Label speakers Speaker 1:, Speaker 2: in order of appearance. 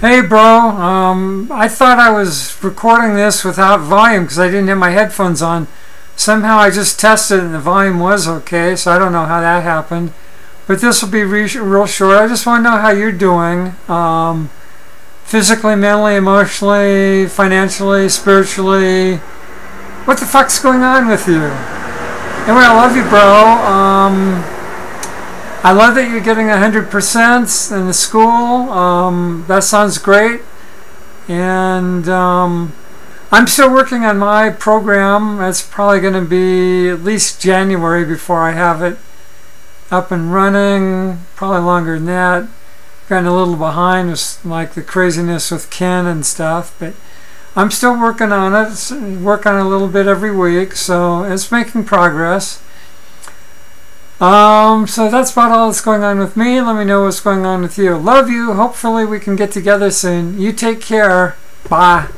Speaker 1: Hey, bro. Um, I thought I was recording this without volume because I didn't have my headphones on. Somehow I just tested and the volume was okay, so I don't know how that happened. But this will be re- real short. I just want to know how you're doing. Um, physically, mentally, emotionally, financially, spiritually. What the fuck's going on with you? Anyway, I love you, bro. Um, I love that you're getting 100% in the school. Um, that sounds great. And um, I'm still working on my program. It's probably going to be at least January before I have it up and running. Probably longer than that. Gotten a little behind with like the craziness with Ken and stuff, but I'm still working on it. Work on it a little bit every week, so it's making progress. Um, so that's about all that's going on with me. Let me know what's going on with you. Love you. Hopefully we can get together soon. You take care. Bye.